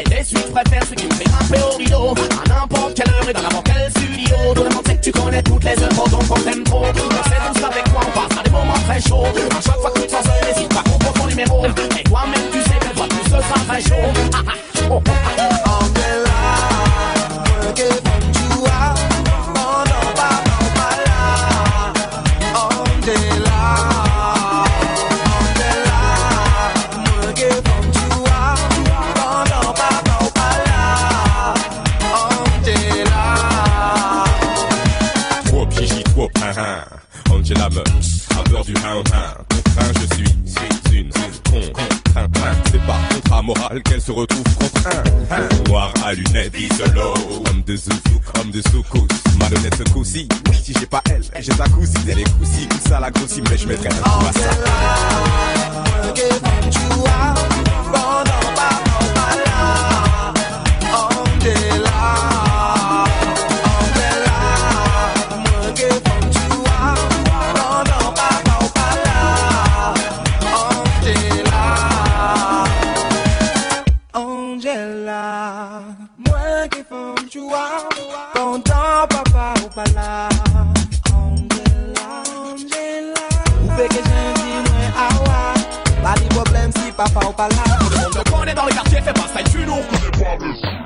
Et les suites préfèrent ce qui me fait grimper au rideau. À n'importe quelle heure et dans n'importe quel studio. Tout le monde que tu connais toutes les œuvres, donc on t'aime trop. On sait tous avec moi, on passe à des moments très chauds. Hein hein. Angela me a peur du hein hein. Contraint, je suis, suis une con. Contraint, c'est pas contrat moral qu'elle se retrouve contre un. hein. Noir à lunettes, solo. Comme de zouzou, comme de soukous. Malhonnête coussi. Si j'ai pas elle, j'ai ta cousine. Elle est coussi, tout ça la grossie, mais je mettrai un coup à ça. Angela, work it from you out. Content, papa, ou pas là. Angela, Angela, ou fait que j'aime dire, moi, ah, ouais. Pas de problème si papa ou pas là. Monde le connaît dans le quartier, fais pas ça, tu nous.